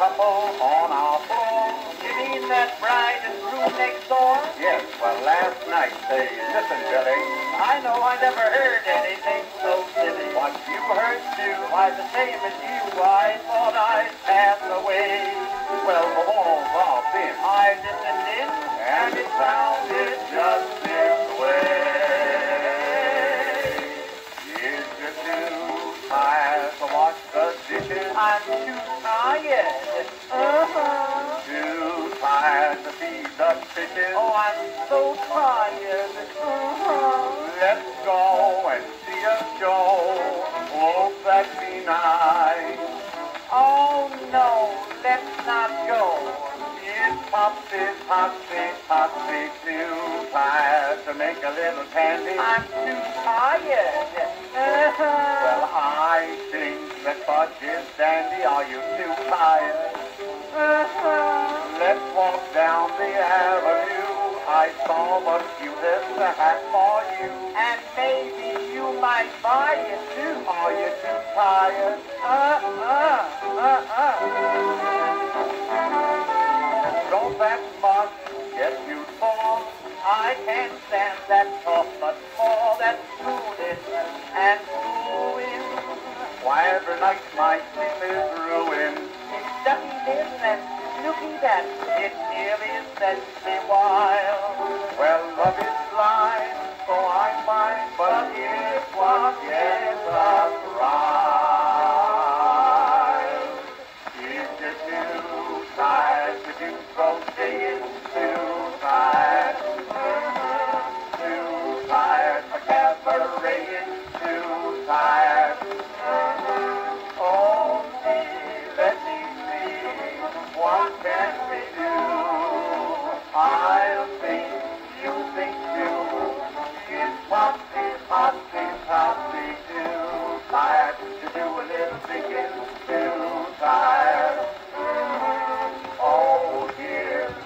couple on our floor. You mean that bride and groom next door? Yes, well, last night they... Listen, Billy. I know I never heard anything so silly. What you heard, too, why the same as you, I thought I'd pass away. Well, of all, Bob, I listened in, and it sounded just silly. I'm too tired. Uh-huh. Too tired to feed the fishes? Oh, I'm so tired. Uh-huh. Let's go and see a show. Won't that be nice? Oh, no, let's not go. It's Popsy, Popsy, Popsy too tired to make a little candy? I'm too tired. Uh-huh. Well, I think that Fudge is dandy. Are you too tired? Let's walk down the avenue. I saw a cutest hat for you. And maybe you might buy it too. Are you too tired? Uh-uh. Uh-uh. Don't that must get you sore? I can't stand that talk much more. That's foolish and fooling. Why every night my sleep is ruined? It's stuffy this and snooky that. It nearly sets me wild. Well, love is blind, so I find, but it was yet a crime. Is you too tired to do crocheting? Too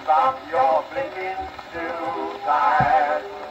Stop your blinking too tired.